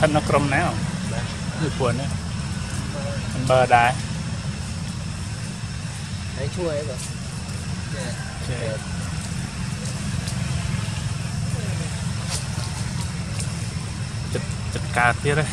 thân nó crom nào được buồn đấy? Mình bờ đá Đấy chua ấy rồi. Okay. ចจัดการទៀតហើយ